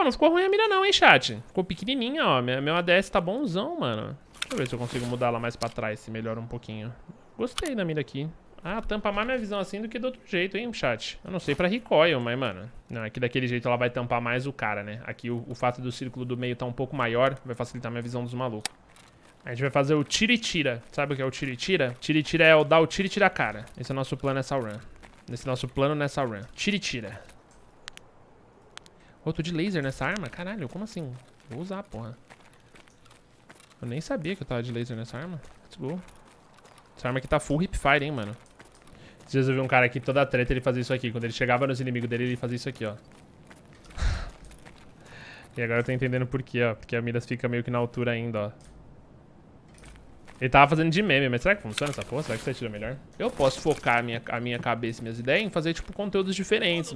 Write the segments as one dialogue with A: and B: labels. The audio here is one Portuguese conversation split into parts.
A: Pô, não ficou ruim a mira não, hein, chat? Ficou pequenininha, ó. Meu, meu ADS tá bonzão, mano. Deixa eu ver se eu consigo mudar ela mais pra trás, se melhora um pouquinho. Gostei da mira aqui. Ah, tampa mais minha visão assim do que do outro jeito, hein, chat? Eu não sei pra recoil, mas, mano... Não, aqui daquele jeito ela vai tampar mais o cara, né? Aqui o, o fato do círculo do meio tá um pouco maior vai facilitar minha visão dos malucos. A gente vai fazer o tira e tira. Sabe o que é o tira e tira? Tira e tira é o dar o tira e tira a cara. Esse é o nosso plano nessa run. Esse é o nosso plano nessa run. Tira e tira. Oh, tô de laser nessa arma? Caralho, como assim? Vou usar, porra. Eu nem sabia que eu tava de laser nessa arma. Let's go. Essa arma aqui tá full hipfire, hein, mano. Às vezes eu vi um cara aqui toda treta, ele fazia isso aqui. Quando ele chegava nos inimigos dele, ele fazia isso aqui, ó. e agora eu tô entendendo por quê, ó. Porque a mira fica meio que na altura ainda, ó. Ele tava fazendo de meme, mas será que funciona essa porra? Será que você tira melhor? Eu posso focar a minha, a minha cabeça e minhas ideias em fazer, tipo, conteúdos diferentes.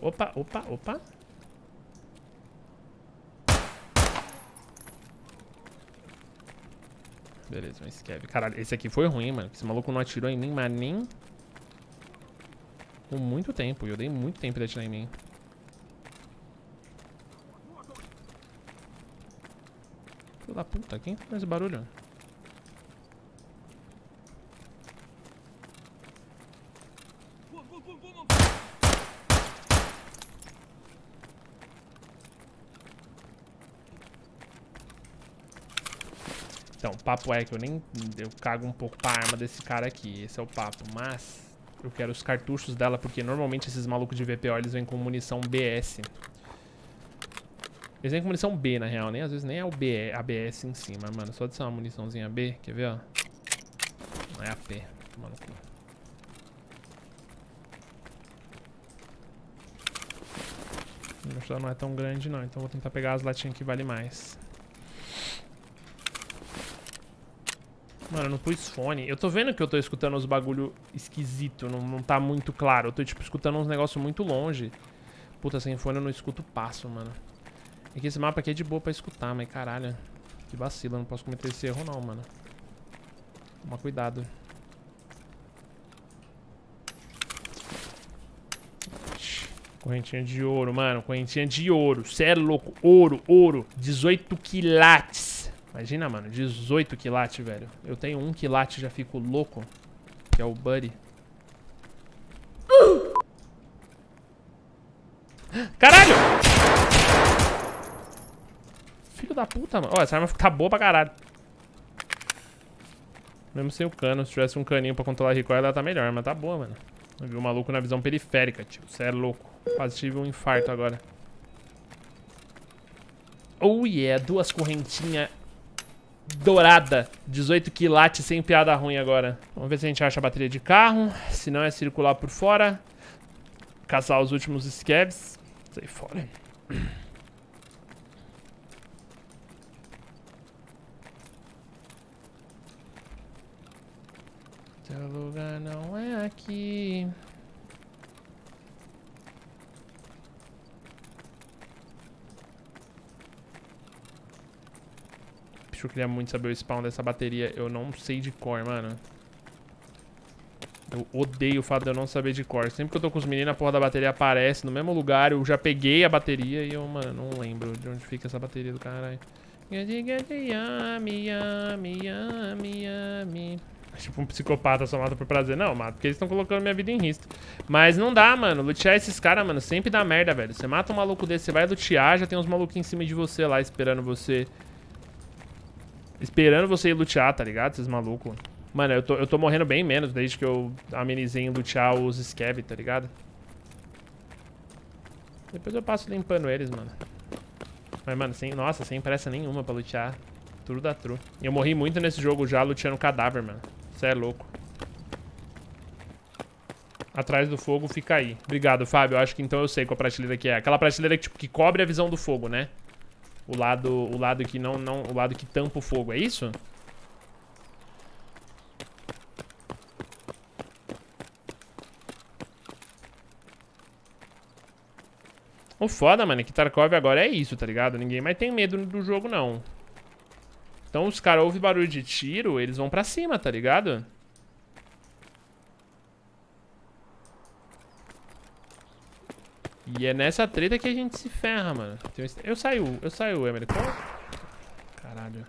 A: Opa, opa, opa. Beleza, um scav. Caralho, esse aqui foi ruim, mano. Esse maluco não atirou em mim, mas nem... Com muito tempo. Eu dei muito tempo de atirar em mim. Filho da puta, quem faz barulho? Então, o papo é que eu nem... Eu cago um pouco pra arma desse cara aqui. Esse é o papo. Mas eu quero os cartuchos dela, porque normalmente esses malucos de VPO, eles vêm com munição BS. Eles vêm com munição B, na real. Nem, às vezes nem é o B, a BS em cima, mano. Só ser uma muniçãozinha B. Quer ver, ó? Não é a P. Mano, aqui. não é tão grande, não. Então vou tentar pegar as latinhas que vale mais. Mano, eu não pus fone. Eu tô vendo que eu tô escutando uns bagulho esquisito. Não, não tá muito claro. Eu tô, tipo, escutando uns negócios muito longe. Puta, sem fone eu não escuto passo, mano. É que esse mapa aqui é de boa pra escutar, mas caralho. Que vacila, não posso cometer esse erro não, mano. Toma cuidado. Correntinha de ouro, mano. Correntinha de ouro. Cê é louco. Ouro, ouro. 18 quilates. Imagina, mano, 18 quilates, velho. Eu tenho um quilate já fico louco. Que é o Buddy. Caralho! Filho da puta, mano. Ó, essa arma tá boa pra caralho. Mesmo sem o cano. Se tivesse um caninho pra controlar a recoil, ela tá melhor. Mas tá boa, mano. Eu vi o maluco na visão periférica, tio. Você é louco. Quase tive um infarto agora. Oh yeah, duas correntinhas dourada. 18 quilates sem piada ruim agora. Vamos ver se a gente acha a bateria de carro. Se não é circular por fora. Caçar os últimos scavs. Sai fora. Seu lugar não é aqui. Eu queria muito saber o spawn dessa bateria. Eu não sei de cor, mano. Eu odeio o fato de eu não saber de cor. Sempre que eu tô com os meninos, a porra da bateria aparece no mesmo lugar. Eu já peguei a bateria e eu, mano, não lembro de onde fica essa bateria do caralho. Yummy. Tipo um psicopata só mata por prazer. Não, mato porque eles estão colocando minha vida em risco. Mas não dá, mano. Lutear esses caras, mano, sempre dá merda, velho. Você mata um maluco desse, você vai lutear, já tem uns malucos em cima de você lá esperando você Esperando você ir lutear, tá ligado? Esses malucos. Mano, eu tô, eu tô morrendo bem menos desde que eu amenizei em lutear os scab, tá ligado? Depois eu passo limpando eles, mano. Mas, mano, sem, nossa, sem pressa nenhuma pra lutear. Tudo da true. Eu morri muito nesse jogo já luteando cadáver, mano. Você é louco. Atrás do fogo fica aí. Obrigado, Fábio. Eu acho que então eu sei qual prateleira que é. Aquela prateleira que, tipo, que cobre a visão do fogo, né? O lado, o lado que não, não, o lado que tampa o fogo, é isso? O foda, mano, é que Tarkov agora é isso, tá ligado? Ninguém mais tem medo do jogo, não. Então os caras ouvem barulho de tiro, eles vão pra cima, tá ligado? E é nessa treta que a gente se ferra, mano. Eu saio, eu saio, Emery. Caralho.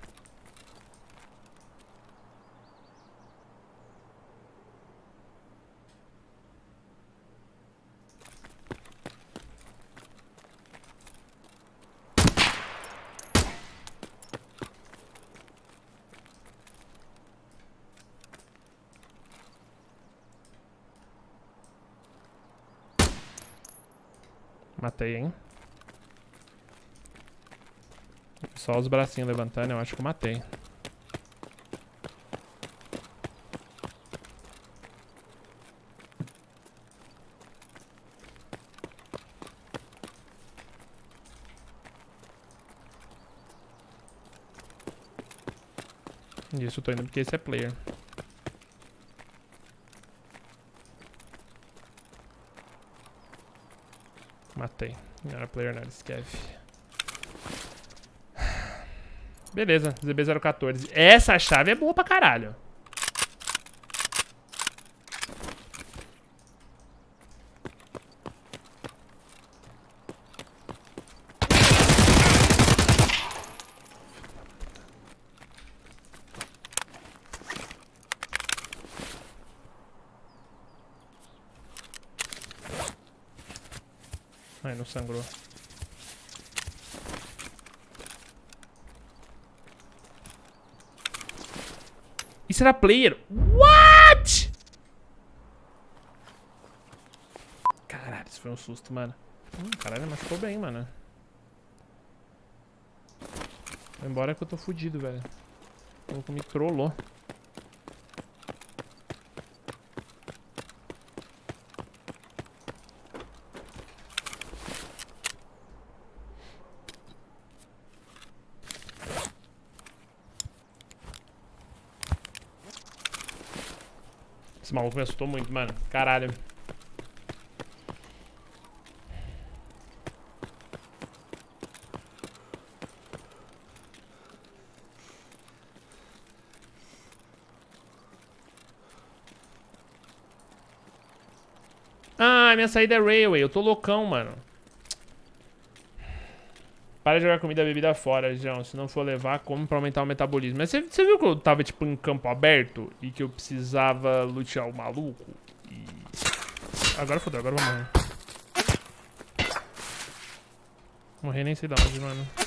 A: Matei, hein? Só os bracinhos levantando, eu acho que matei. Isso, eu tô indo porque esse é player. Matei. Era player, não era scav. Beleza, ZB014. Essa chave é boa pra caralho. Ai, não sangrou. Isso era player? What? Caralho, isso foi um susto, mano. Hum, caralho, machucou bem, mano. Vou embora que eu tô fudido, velho. O louco me trollou. Esse maluco me assustou muito, mano. Caralho. Ah, minha saída é Railway. Eu tô loucão, mano. Para de jogar comida e bebida fora, João. Se não for levar, come pra aumentar o metabolismo. Mas você, viu que eu tava, tipo, em campo aberto? E que eu precisava lutear o maluco? E... Agora fodeu, agora eu vou morrer. Morrer nem sei de onde, mano.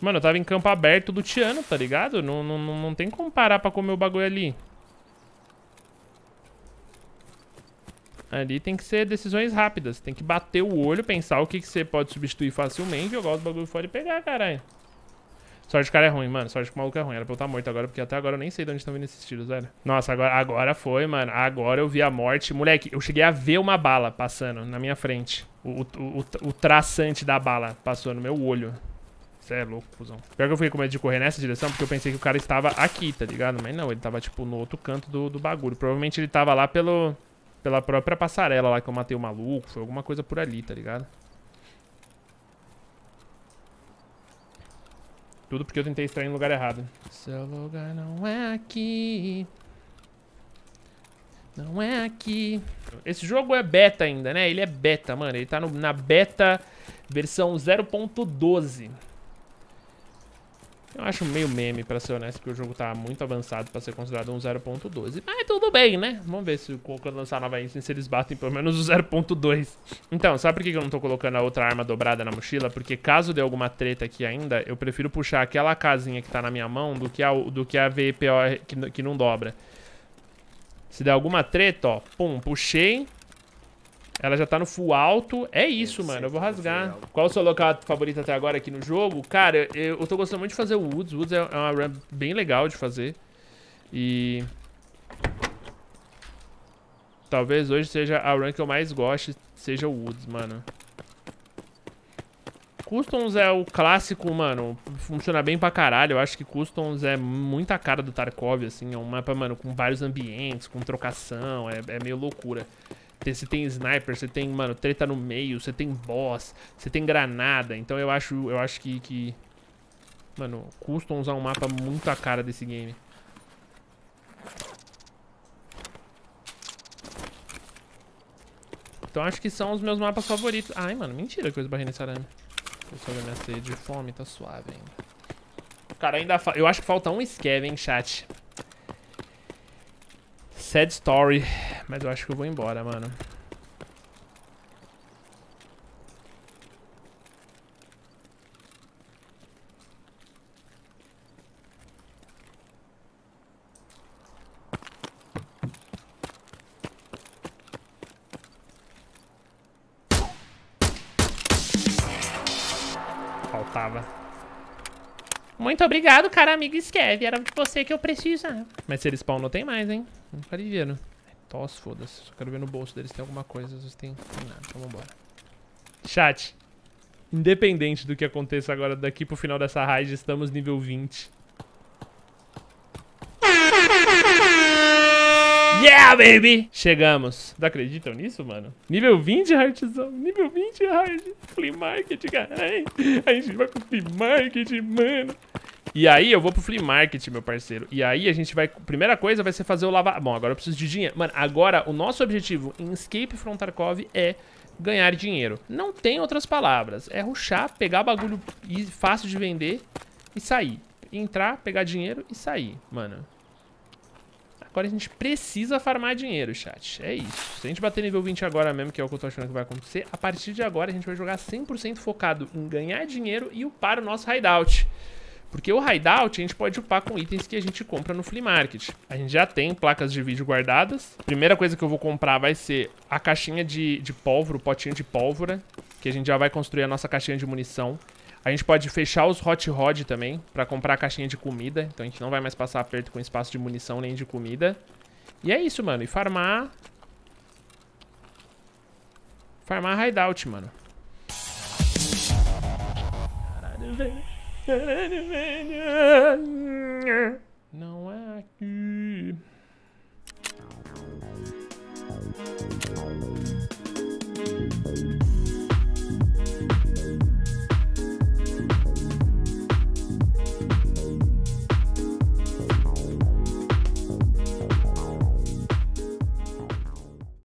A: Mano, eu tava em campo aberto do Tiano, tá ligado? Não, não, não tem como parar pra comer o bagulho ali. Ali tem que ser decisões rápidas. Tem que bater o olho, pensar o que, que você pode substituir facilmente, jogar os bagulho fora e pegar, caralho. Sorte que o cara é ruim, mano. Sorte que o maluco é ruim. Era pra eu estar morto agora, porque até agora eu nem sei de onde estão vindo esses tiros, velho. Nossa, agora, agora foi, mano. Agora eu vi a morte. Moleque, eu cheguei a ver uma bala passando na minha frente. O, o, o, o traçante da bala passou no meu olho. Você é louco, cuzão. Pior que eu fiquei com medo de correr nessa direção, porque eu pensei que o cara estava aqui, tá ligado? Mas não, ele tava, tipo, no outro canto do, do bagulho. Provavelmente ele tava lá pelo, pela própria passarela lá que eu matei o maluco. Foi alguma coisa por ali, tá ligado? Tudo porque eu tentei extrair no lugar errado. Seu lugar não é aqui. Não é aqui. Esse jogo é beta ainda, né? Ele é beta, mano. Ele tá no, na beta versão 0.12. Eu acho meio meme, pra ser honesto, porque o jogo tá muito avançado pra ser considerado um 0.12. Mas tudo bem, né? Vamos ver se quando lançar a nova instância eles batem pelo menos o 0.2. Então, sabe por que eu não tô colocando a outra arma dobrada na mochila? Porque caso dê alguma treta aqui ainda, eu prefiro puxar aquela casinha que tá na minha mão do que a, do que a VPO que, que não dobra. Se der alguma treta, ó, pum, puxei, ela já tá no full alto. É isso, mano. Eu vou rasgar. Qual o seu local favorito até agora aqui no jogo? Cara, eu, eu tô gostando muito de fazer o Woods. Woods é uma run bem legal de fazer. E... Talvez hoje seja a run que eu mais goste, seja o Woods, mano. Customs é o clássico, mano. Funciona bem pra caralho. Eu acho que Customs é muita cara do Tarkov, assim. É um mapa, mano, com vários ambientes, com trocação. É, é meio loucura. Você tem sniper, você tem, mano, treta no meio, você tem boss, você tem granada. Então eu acho, eu acho que, que... Mano, custom usar um mapa muito a cara desse game. Então acho que são os meus mapas favoritos. Ai, mano, mentira que eu esbarrei nesse arame. Eu ver minha sede de fome, tá suave ainda. Cara, ainda Eu acho que falta um Scav, hein, chat. Sad story. Mas eu acho que eu vou embora, mano. Faltava. Muito obrigado, cara amigo Skev. Era de você que eu precisava. Mas se eles spawn não tem mais, hein? Não ficar vendo. Toss, foda-se. Só quero ver no bolso deles se tem alguma coisa. Vezes tem, tem nada. Então vambora. Chat. Independente do que aconteça agora daqui pro final dessa raid, estamos nível 20. Yeah, baby! Chegamos. Não acreditam nisso, mano? Nível 20, Heartzão. Nível 20, Heart. Flea Market, cara. A gente vai pro Flea Market, mano. E aí eu vou pro Flea Market, meu parceiro. E aí a gente vai... Primeira coisa vai ser fazer o lavar... Bom, agora eu preciso de dinheiro. Mano, agora o nosso objetivo em Escape from Tarkov é ganhar dinheiro. Não tem outras palavras. É ruxar, pegar bagulho fácil de vender e sair. Entrar, pegar dinheiro e sair, mano. Agora a gente precisa farmar dinheiro, chat. É isso. Se a gente bater nível 20 agora mesmo, que é o que eu tô achando que vai acontecer, a partir de agora a gente vai jogar 100% focado em ganhar dinheiro e upar o nosso hideout. Porque o hideout a gente pode upar com itens que a gente compra no flea market. A gente já tem placas de vídeo guardadas. Primeira coisa que eu vou comprar vai ser a caixinha de, de pólvora, o potinho de pólvora, que a gente já vai construir a nossa caixinha de munição. A gente pode fechar os hot rod também, pra comprar a caixinha de comida. Então a gente não vai mais passar aperto com espaço de munição nem de comida. E é isso, mano. E farmar... Farmar hideout, mano. Caralho, velho. Não é aqui.